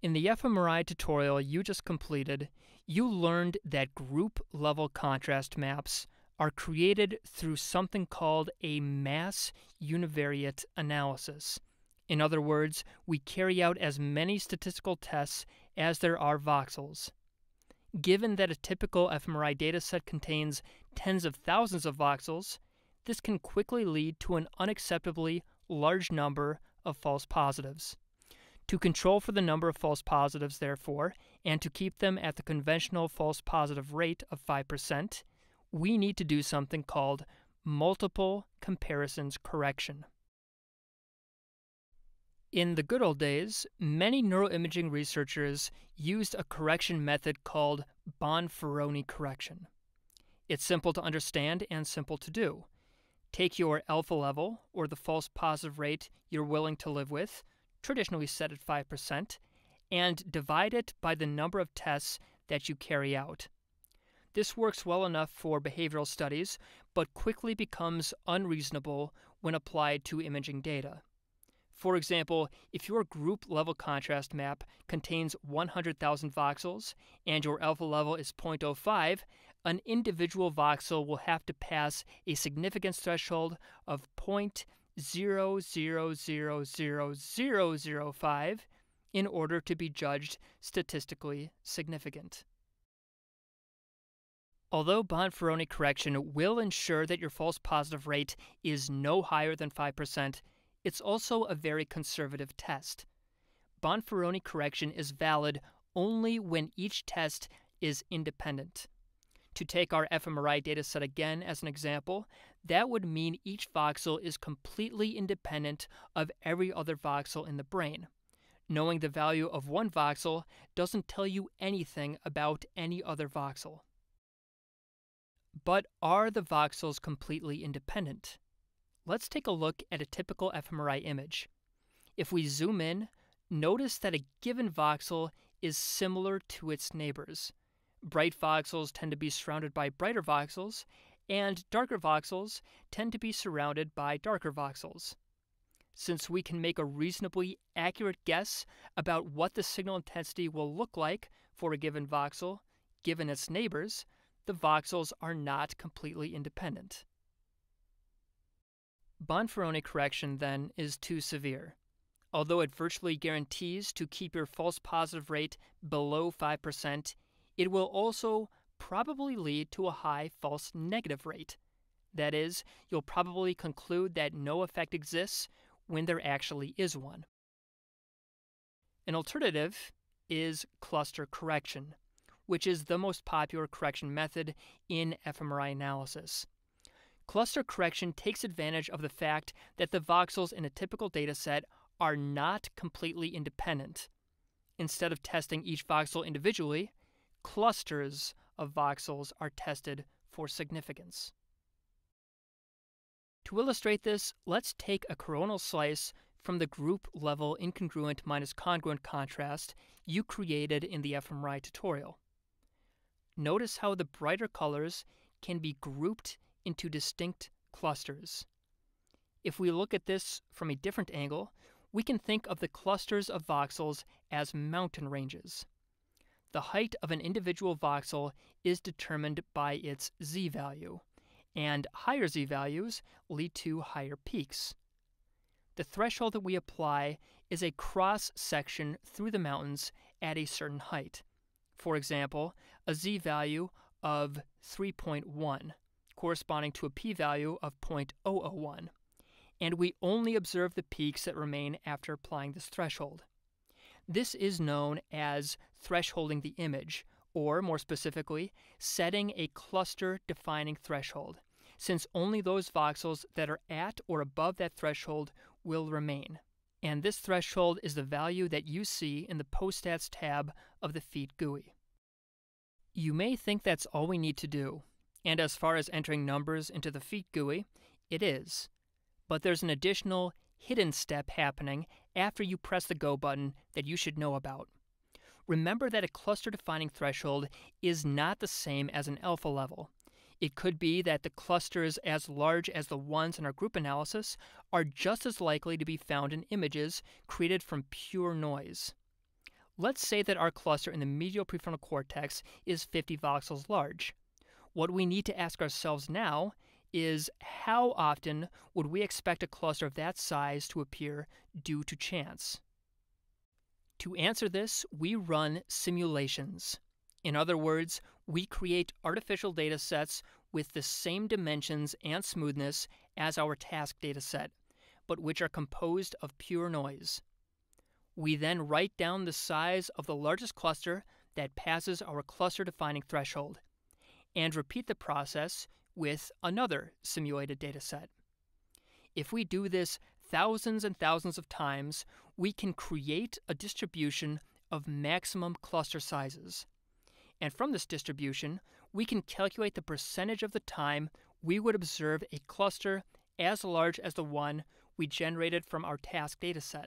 In the fMRI tutorial you just completed, you learned that group level contrast maps are created through something called a mass univariate analysis. In other words, we carry out as many statistical tests as there are voxels. Given that a typical fMRI dataset contains tens of thousands of voxels, this can quickly lead to an unacceptably large number of false positives. To control for the number of false positives, therefore, and to keep them at the conventional false positive rate of 5%, we need to do something called multiple comparisons correction. In the good old days, many neuroimaging researchers used a correction method called Bonferroni correction. It's simple to understand and simple to do. Take your alpha level, or the false positive rate you're willing to live with, traditionally set at 5%, and divide it by the number of tests that you carry out. This works well enough for behavioral studies, but quickly becomes unreasonable when applied to imaging data. For example, if your group level contrast map contains 100,000 voxels and your alpha level is 0.05, an individual voxel will have to pass a significance threshold of 0.000005 in order to be judged statistically significant. Although Bonferroni correction will ensure that your false positive rate is no higher than 5%, it's also a very conservative test. Bonferroni correction is valid only when each test is independent. To take our fMRI dataset again as an example, that would mean each voxel is completely independent of every other voxel in the brain. Knowing the value of one voxel doesn't tell you anything about any other voxel. But are the voxels completely independent? Let's take a look at a typical fMRI image. If we zoom in, notice that a given voxel is similar to its neighbors. Bright voxels tend to be surrounded by brighter voxels, and darker voxels tend to be surrounded by darker voxels. Since we can make a reasonably accurate guess about what the signal intensity will look like for a given voxel, given its neighbors, the voxels are not completely independent. Bonferroni correction, then, is too severe. Although it virtually guarantees to keep your false positive rate below 5%, it will also probably lead to a high false negative rate. That is, you'll probably conclude that no effect exists when there actually is one. An alternative is cluster correction which is the most popular correction method in fMRI analysis. Cluster correction takes advantage of the fact that the voxels in a typical dataset are not completely independent. Instead of testing each voxel individually, clusters of voxels are tested for significance. To illustrate this, let's take a coronal slice from the group level incongruent minus congruent contrast you created in the fMRI tutorial. Notice how the brighter colors can be grouped into distinct clusters. If we look at this from a different angle, we can think of the clusters of voxels as mountain ranges. The height of an individual voxel is determined by its z value, and higher z values lead to higher peaks. The threshold that we apply is a cross section through the mountains at a certain height. For example, a z-value of 3.1, corresponding to a p-value of 0.001, and we only observe the peaks that remain after applying this threshold. This is known as thresholding the image, or more specifically, setting a cluster defining threshold, since only those voxels that are at or above that threshold will remain and this threshold is the value that you see in the POSTStats tab of the FEAT GUI. You may think that's all we need to do, and as far as entering numbers into the FEAT GUI, it is. But there's an additional hidden step happening after you press the Go button that you should know about. Remember that a cluster defining threshold is not the same as an alpha level. It could be that the clusters as large as the ones in our group analysis are just as likely to be found in images created from pure noise. Let's say that our cluster in the medial prefrontal cortex is 50 voxels large. What we need to ask ourselves now is how often would we expect a cluster of that size to appear due to chance? To answer this, we run simulations. In other words, we create artificial data sets with the same dimensions and smoothness as our task data set, but which are composed of pure noise. We then write down the size of the largest cluster that passes our cluster defining threshold, and repeat the process with another simulated dataset. If we do this thousands and thousands of times, we can create a distribution of maximum cluster sizes. And from this distribution, we can calculate the percentage of the time we would observe a cluster as large as the one we generated from our task dataset.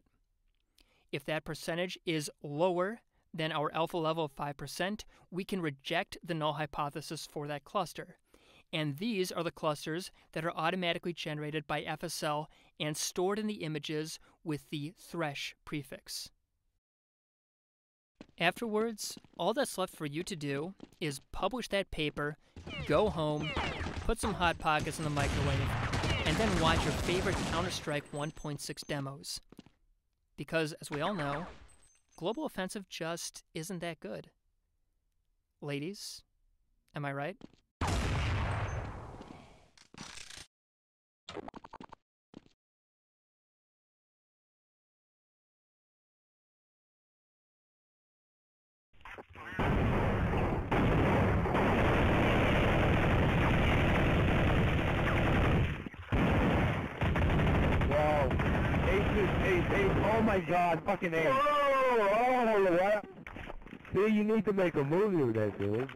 If that percentage is lower than our alpha level of 5%, we can reject the null hypothesis for that cluster. And these are the clusters that are automatically generated by FSL and stored in the images with the thresh prefix. Afterwards, all that's left for you to do is publish that paper, go home, put some Hot Pockets in the microwave, and then watch your favorite Counter Strike 1.6 demos. Because, as we all know, Global Offensive just isn't that good. Ladies, am I right? Oh my god, fucking A. Oh, oh, what? See, you need to make a movie with that, dude.